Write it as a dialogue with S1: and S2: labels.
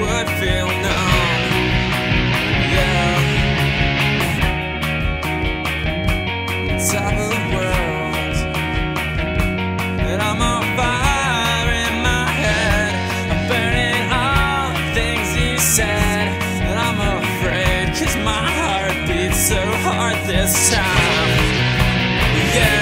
S1: would feel numb. Yeah. On top of the world. And I'm on fire in my head. I'm burning all the things you said. And I'm afraid, cause my heart beats so hard this time. Yeah.